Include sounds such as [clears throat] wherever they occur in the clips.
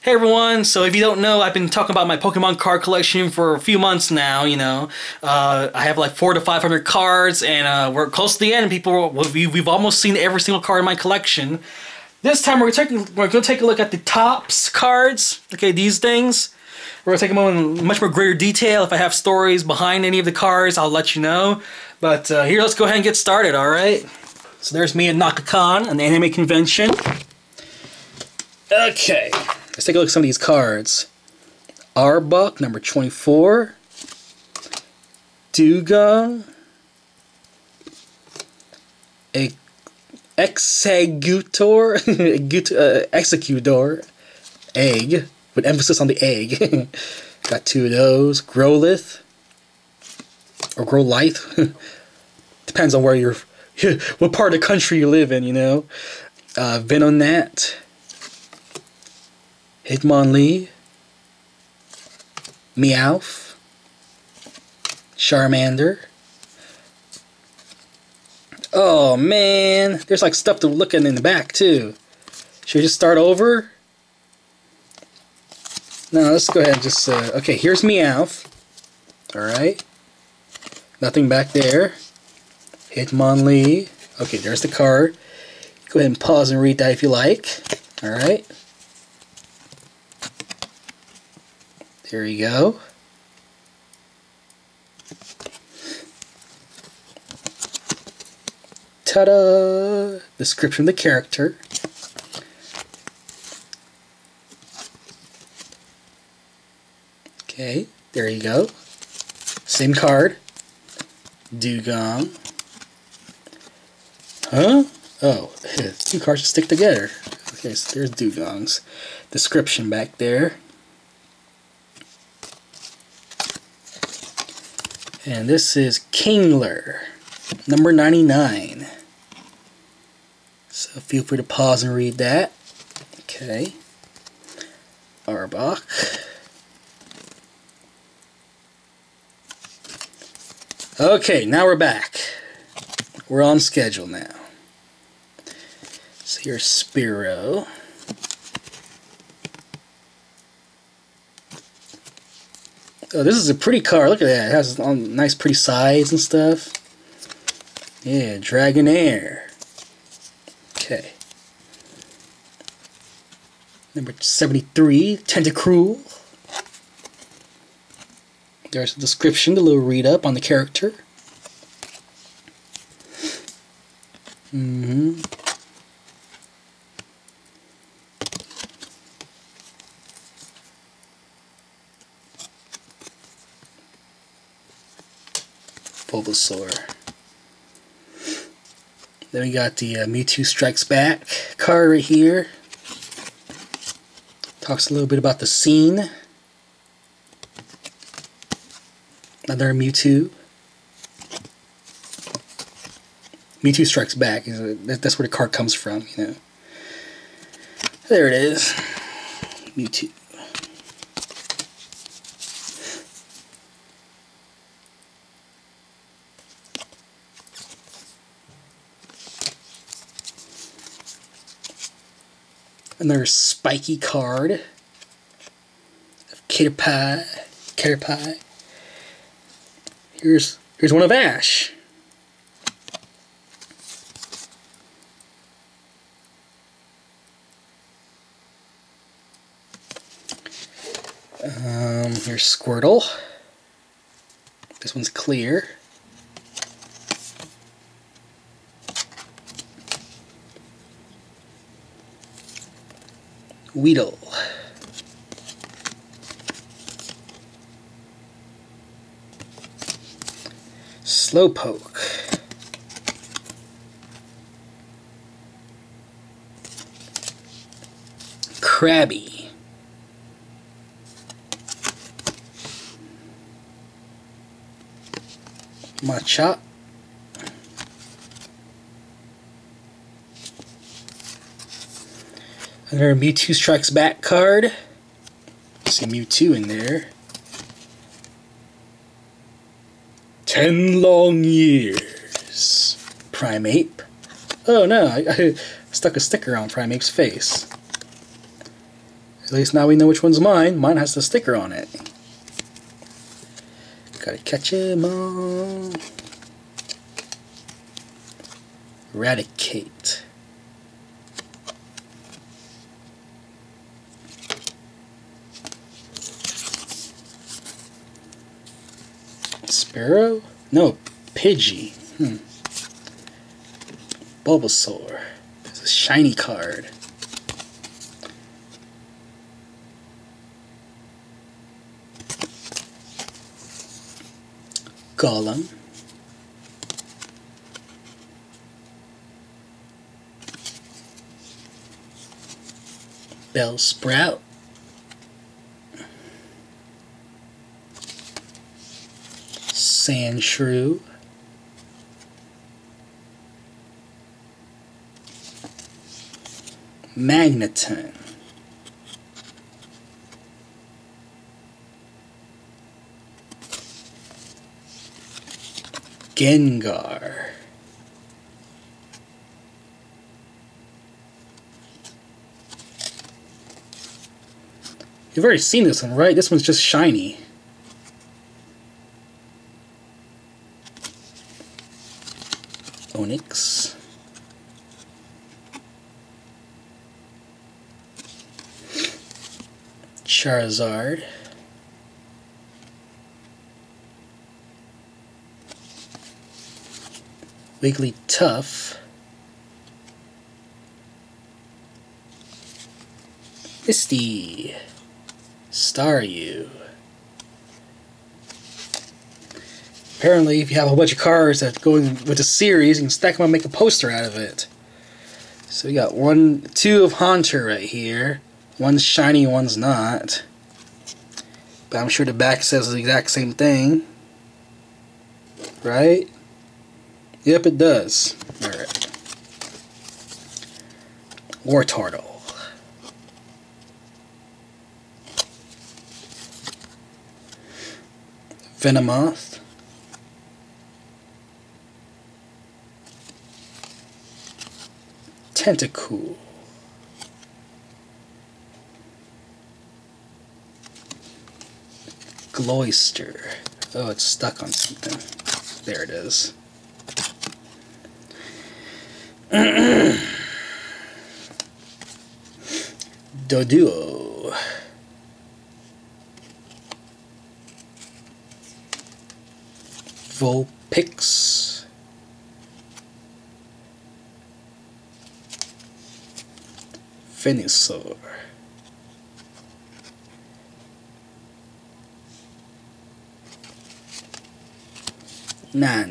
Hey everyone, so if you don't know, I've been talking about my Pokemon card collection for a few months now, you know. Uh, I have like four to 500 cards and uh, we're close to the end. And people, we've almost seen every single card in my collection. This time we're to we're gonna take a look at the Topps cards, okay, these things. We're to take them in much more greater detail. If I have stories behind any of the cards, I'll let you know. But uh, here, let's go ahead and get started, alright? So there's me at Naka-Kon, an anime convention. Okay. Let's take a look at some of these cards. Arbok, number 24. Dewgong. A Executor. [laughs] uh, Exeggutor. Egg. With emphasis on the egg. [laughs] Got two of those. Growlithe. Or Growlithe. [laughs] Depends on where you're... what part of the country you live in, you know. Uh, Venonat. Hitmonlee, Meowth, Charmander. Oh man, there's like stuff to look at in the back too. Should we just start over? No, let's go ahead and just, uh, okay, here's Meowth. Alright. Nothing back there. Hitmonlee. Okay, there's the card. Go ahead and pause and read that if you like. Alright. There you go. Ta-da! Description of the character. Okay, there you go. Same card. Dewgong. Huh? Oh, [laughs] two cards stick together. Okay, so there's Dewgong's. description back there. And this is Kingler, number 99. So feel free to pause and read that. Okay. Arbok. Okay, now we're back. We're on schedule now. So here's Spearow. Oh, this is a pretty car. Look at that. It has nice pretty sides and stuff. Yeah, Dragonair. Okay. Number 73, Tentacruel. There's a description, a little read up on the character. Mm-hmm. Bulbasaur. Then we got the uh, Mewtwo Strikes Back card right here. Talks a little bit about the scene. Another Mewtwo. Mewtwo Strikes Back. That's where the card comes from, you know. There it is. Mewtwo. Another spiky card of Caterpie. Caterpie. Here's here's one of Ash. Um, here's Squirtle. This one's clear. Weedle. Slowpoke. Krabby. Machop. Another Mewtwo Strikes Back card. See Mewtwo in there. Ten long years. Primeape. Oh no, I, I [laughs] stuck a sticker on Primeape's face. At least now we know which one's mine. Mine has the sticker on it. Gotta catch him all. Eradicate. Spearow? No, Pidgey. Hmm. Bulbasaur. It's a shiny card. Golem. Bellsprout. Sandshrew. Magneton. Gengar. You've already seen this one, right? This one's just shiny. Onix. Charizard. Wigglytuff. Misty. Staryu. Apparently, if you have a bunch of cards that go with a series, you can stack them and make a poster out of it. So we got one, two of Haunter right here. One's shiny, one's not. But I'm sure the back says the exact same thing. Right? Yep, it does. Alright. Wartortle. Venomoth. Tentacool. Cloyster. Oh, it's stuck on something. There it is. [clears throat] Doduo. Vulpix. Venusaur.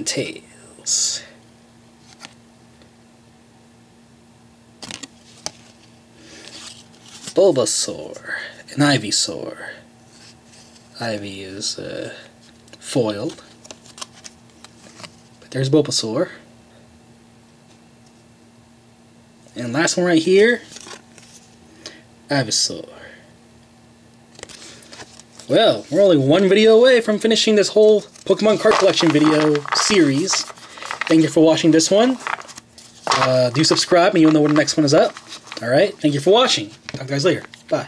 tails. Bulbasaur and Ivysaur. Ivy is uh, foiled. But there's Bulbasaur. And last one right here, Ivysaur. Well, we're only one video away from finishing this whole Pokemon card collection video series. Thank you for watching this one. Uh, do subscribe and you'll know when the next one is up. Alright, thank you for watching. Talk to you guys later. Bye.